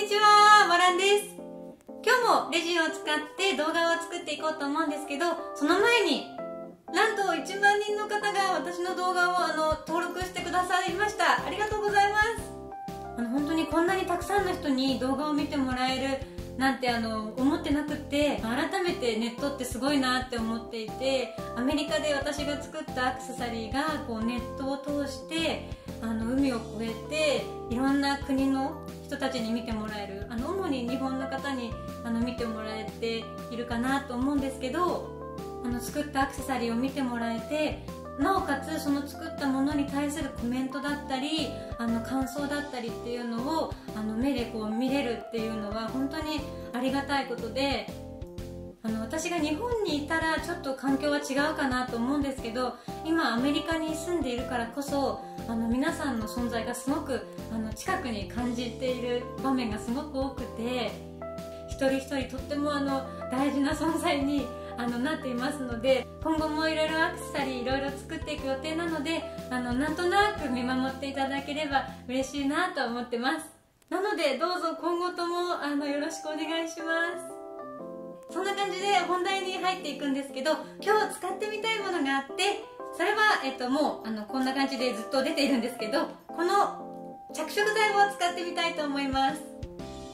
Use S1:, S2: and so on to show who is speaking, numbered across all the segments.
S1: にちは、マランです。今日もレジンを使って動画を作っていこうと思うんですけど、その前に、なんと1万人の方が私の動画をあの登録してくださいました。ありがとうございます。あの本当にこんなにたくさんの人に動画を見てもらえるなんてあの思ってなくて改めてネットってすごいなって思っていてアメリカで私が作ったアクセサリーがこうネットを通してあの海を越えていろんな国の人たちに見てもらえるあの主に日本の方にあの見てもらえているかなと思うんですけどあの作ったアクセサリーを見てもらえてなおかつその作ったものに対するコメントだったりあの感想だったりっていうのをあの目でこう見れるっていうのは本当にありがたいことであの私が日本にいたらちょっと環境は違うかなと思うんですけど今アメリカに住んでいるからこそあの皆さんの存在がすごくあの近くに感じている場面がすごく多くて一人一人とってもあの大事な存在にあのなっていますので今後もいろいろアクセサリーいろいろ作っていく予定なのであのなんとなく見守っていただければ嬉しいなと思ってます。なのでどうぞ今後ともあのよろしくお願いします。そんな感じで本題に入っていくんですけど今日使ってみたいものがあってそれは、えっと、もうあのこんな感じでずっと出ているんですけどこの着色剤を使ってみたいと思います。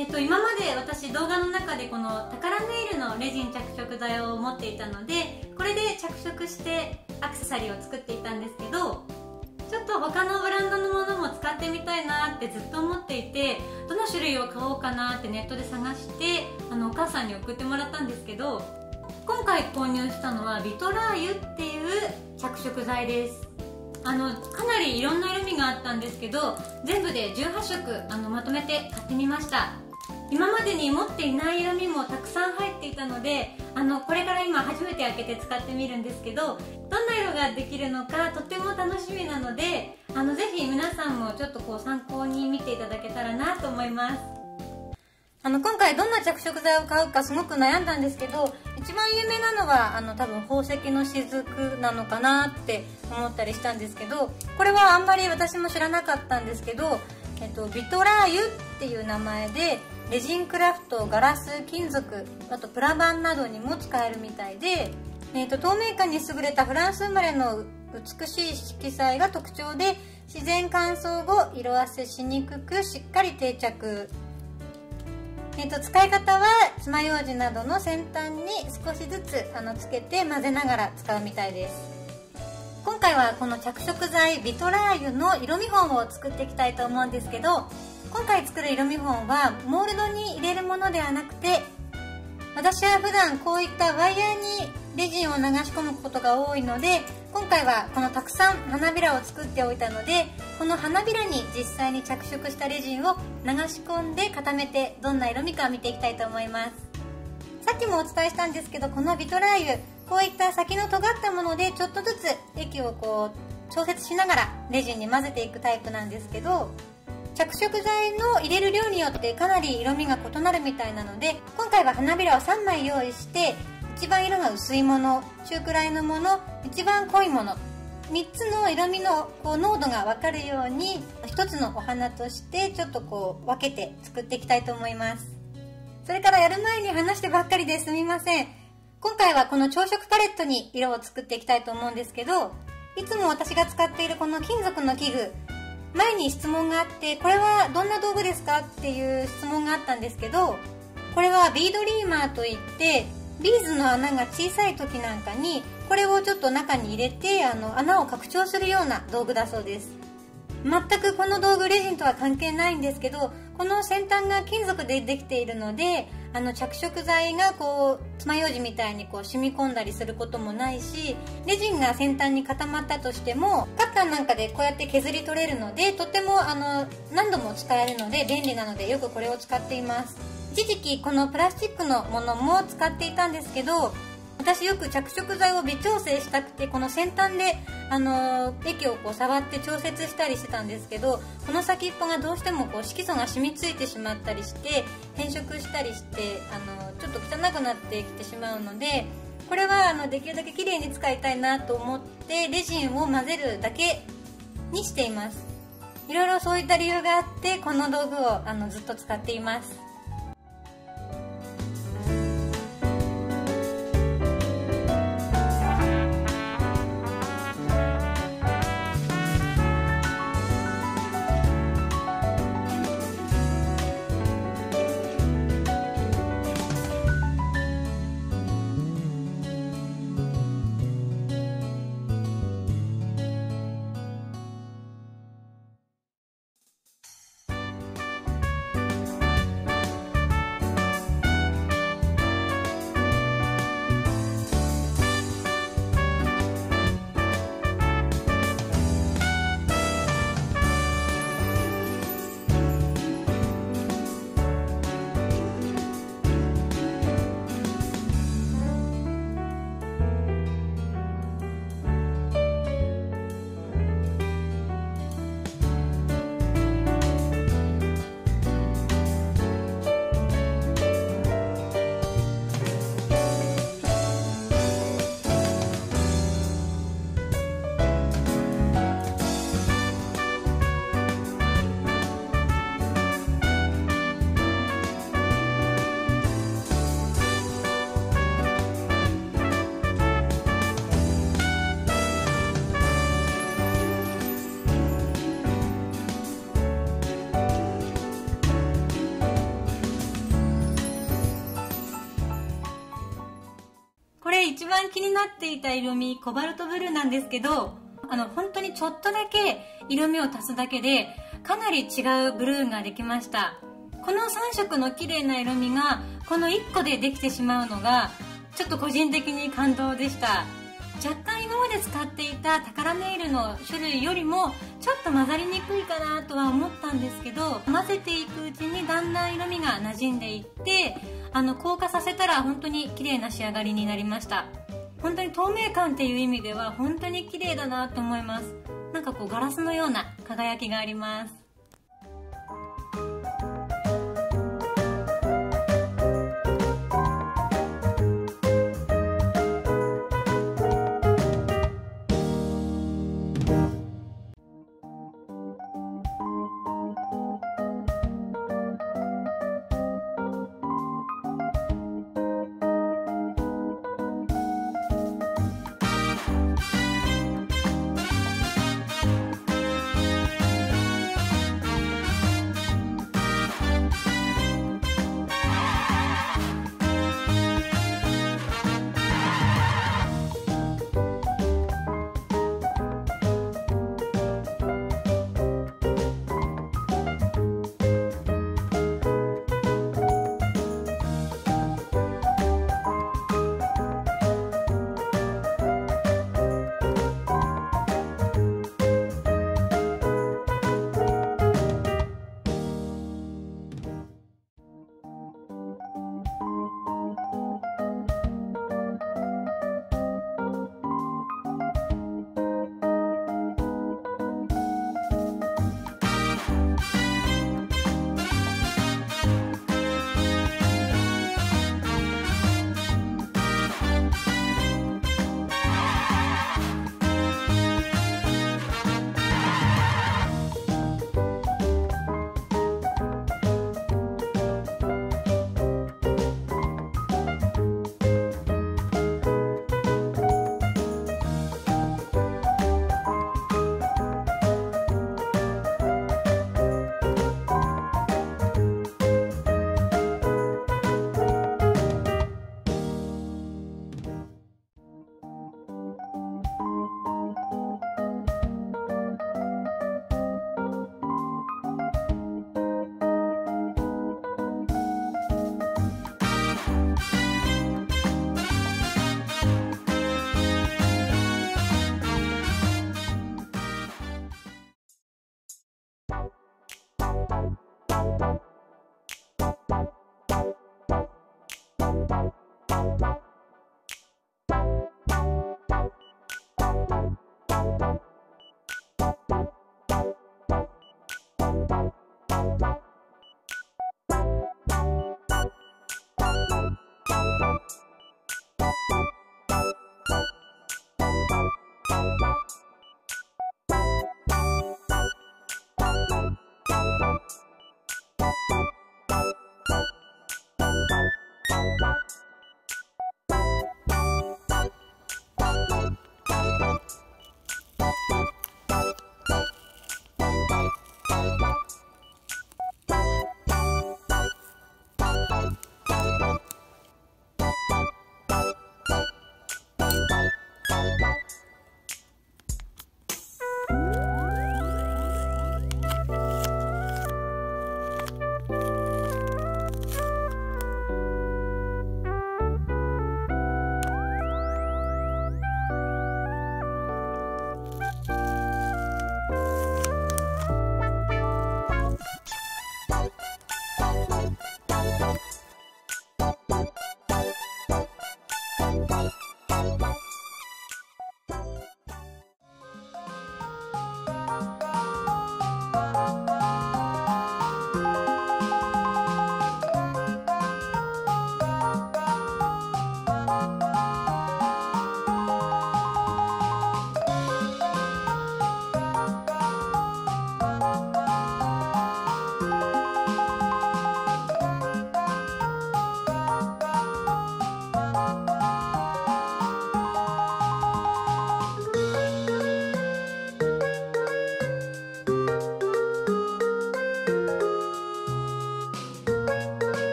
S1: えっと、今まで私動画の中でこの宝ネイルのレジン着色剤を持っていたのでこれで着色してアクセサリーを作っていたんですけどちょっと他のブランドのものも使ってみたいなってずっと思っていてどの種類を買おうかなってネットで探してあのお母さんに送ってもらったんですけど今回購入したのはビトラーユっていう着色剤です。あのかなりいろんな色味があったんですけど全部で18色あのまとめて買ってみました。今までに持っていない色味もたくさん入っていたのであのこれから今初めて開けて使ってみるんですけどどんな色ができるのかとっても楽しみなのであのぜひ皆さんもちょっとこう参考に見ていただけたらなと思います。あの今回どんな着色剤を買うかすごく悩んだんですけど一番有名なのはあの多分宝石の雫なのかなって思ったりしたんですけどこれはあんまり私も知らなかったんですけど、えっと、ビトラーユっていう名前でレジンクラフトガラス金属あとプラバンなどにも使えるみたいで、えっと、透明感に優れたフランス生まれの美しい色彩が特徴で自然乾燥後色あせしにくくしっかり定着。えーと、使い方は爪楊枝などの先端に少しずつあのつけて混ぜながら使うみたいです。今回はこの着色剤ビトラーユの色見本を作っていきたいと思うんですけど今回作る色見本はモールドに入れるものではなくて私は普段こういったワイヤーにレジンを流し込むことが多いので今回はこのたくさん花びらを作っておいたのでこの花びらに実際に着色したレジンを流し込んで固めてどんな色味か見ていきたいと思います。さっきもお伝えしたんですけどこのビトラー油こういった先の尖ったものでちょっとずつ液をこう調節しながらレジンに混ぜていくタイプなんですけど着色剤の入れる量によってかなり色味が異なるみたいなので今回は花びらを3枚用意して一番色が薄いもの中くらいのもの一番濃いもの3つの色味のこう濃度が分かるように1つのお花としてちょっとこう分けて作っていきたいと思います。それからやる前に話してばっかりですみません。今回はこの朝食パレットに色を作っていきたいと思うんですけどいつも私が使っているこの金属の器具前に質問があってこれはどんな道具ですかっていう質問があったんですけどこれはビードリーマーといってビーズの穴が小さい時なんかにこれをちょっと中に入れてあの穴を拡張するような道具だそうです。全くこの道具レジンとは関係ないんですけどこの先端が金属でできているのであの着色剤がこう爪楊枝みたいにこう染み込んだりすることもないしレジンが先端に固まったとしてもカッターなんかでこうやって削り取れるのでとてもあの何度も使えるので便利なのでよくこれを使っています。一時期このプラスチックのものも使っていたんですけど私よく着色剤を微調整したくてこの先端で、あのー、液をこう触って調節したりしてたんですけどこの先っぽがどうしてもこう色素が染みついてしまったりして変色したりして、あのー、ちょっと汚くなってきてしまうのでこれはあのできるだけ綺麗に使いたいなと思ってレジンを混ぜるだけにしています。いろいろそういった理由があってこの道具をあのずっと使っています。一番気になっていた色味コバルトブルーなんですけどあの本当にちょっとだけ色味を足すだけでかなり違うブルーができました。この3色の綺麗な色味がこの1個でできてしまうのがちょっと個人的に感動でした。若干今まで使っていた宝ネイルの種類よりもちょっと混ざりにくいかなとは思ったんですけど混ぜていくうちにだんだん色味が馴染んでいってあの硬化させたら本当に綺麗な仕上がりになりました。本当に透明感っていう意味では本当に綺麗だなと思います。なんかこうガラスのような輝きがあります。Bye. と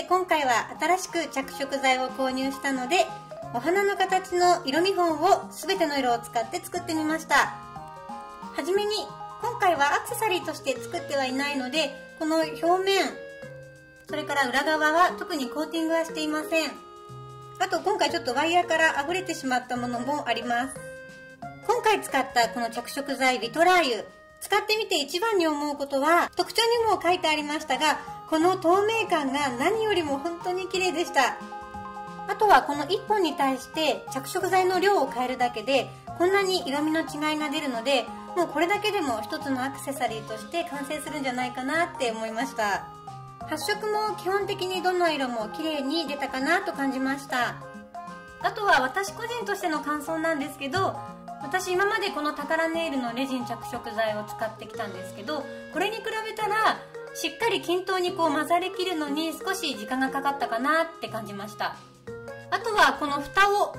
S1: で今回は新しく着色剤を購入したのでお花の形の色見本を全ての色を使って作ってみました。はじめに今回はアクセサリーとして作ってはいないのでこの表面それから裏側は特にコーティングはしていません。あと今回ちょっとワイヤーから溢れてしまったものもあります。今回使ったこの着色剤ビトラー油。使ってみて一番に思うことは特徴にも書いてありましたがこの透明感が何よりも本当に綺麗でした。あとはこの1本に対して着色剤の量を変えるだけでこんなに色味の違いが出るのでもうこれだけでも一つのアクセサリーとして完成するんじゃないかなって思いました。発色も基本的にどの色も綺麗に出たかなと感じました。あとは私個人としての感想なんですけど私今までこのタカラネイルのレジン着色剤を使ってきたんですけどこれに比べたらしっかり均等にこう混ざりきるのに少し時間がかかったかなって感じました。あとはこの蓋を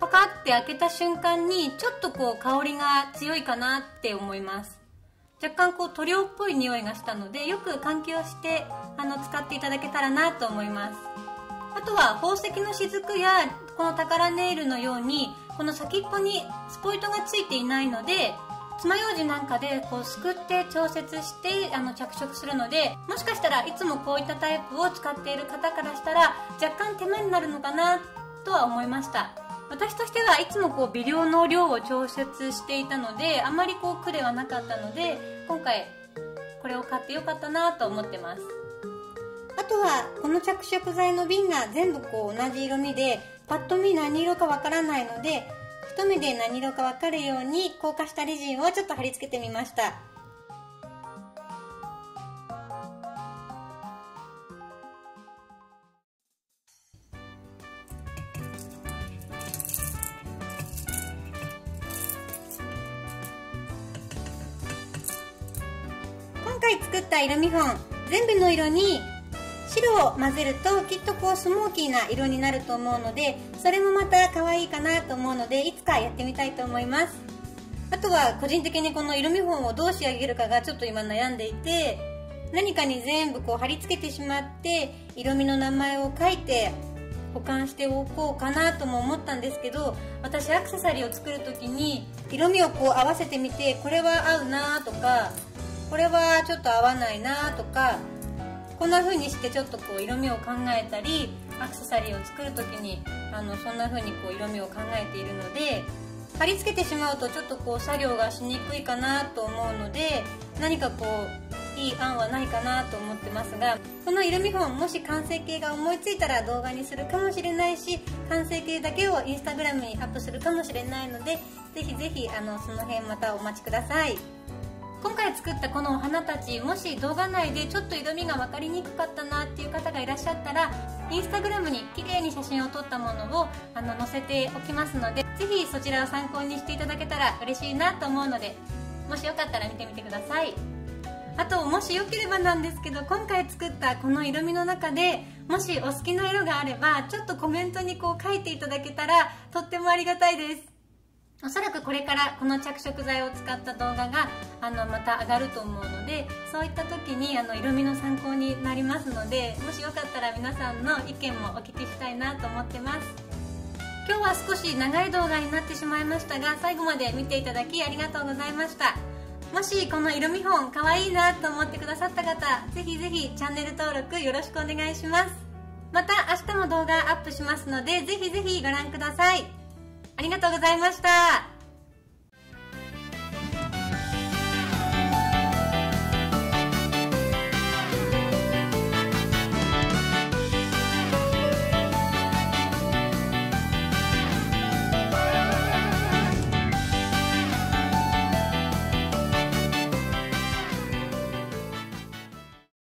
S1: パカって開けた瞬間にちょっとこう香りが強いかなって思います。若干こう塗料っぽい匂いがしたのでよく換気をしてあの使っていただけたらなと思います。あとは宝石の雫やこのタカラネイルのようにこの先っぽにスポイトがついていないので爪楊枝なんかでこうすくって調節してあの着色するのでもしかしたらいつもこういったタイプを使っている方からしたら若干手間になるのかなとは思いました。私としてはいつもこう微量の量を調節していたのであまりこう苦ではなかったので今回これを買ってよかったなと思ってます。あとはこの着色剤の瓶が全部こう同じ色味でパッと見何色かわからないので一目で何色か分かるように硬化したレジンをちょっと貼り付けてみました。今回作った色見本全部の色に白を混ぜるときっとこうスモーキーな色になると思うのでそれもまた可愛いかなと思うのでいつかやってみたいと思います。あとは個人的にこの色見本をどう仕上げるかがちょっと今悩んでいて何かに全部こう貼り付けてしまって色味の名前を書いて保管しておこうかなとも思ったんですけど私アクセサリーを作る時に色味をこう合わせてみてこれは合うなとかこれはちょっと合わないなとかこんな風にしてちょっとこう色味を考えたりアクセサリーを作る時にあのそんな風にこう色味を考えているので貼り付けてしまうとちょっとこう作業がしにくいかなと思うので何かこういい案はないかなと思ってますがこの色見本もし完成形が思いついたら動画にするかもしれないし完成形だけをインスタグラムにアップするかもしれないのでぜひぜひあのその辺またお待ちください。今回作ったこのお花たちもし動画内でちょっと色味が分かりにくかったなっていう方がいらっしゃったらインスタグラムに綺麗に写真を撮ったものをあの載せておきますのでぜひそちらを参考にしていただけたら嬉しいなと思うのでもしよかったら見てみてください。あともしよければなんですけど今回作ったこの色味の中でもしお好きな色があればちょっとコメントにこう書いていただけたらとってもありがたいです。おそらくこれからこの着色剤を使った動画があのまた上がると思うのでそういった時にあの色味の参考になりますのでもしよかったら皆さんの意見もお聞きしたいなと思ってます。今日は少し長い動画になってしまいましたが最後まで見ていただきありがとうございました。もしこの色見本可愛いなと思ってくださった方ぜひぜひチャンネル登録よろしくお願いします。また明日も動画アップしますのでぜひぜひご覧ください。ありがとうございました。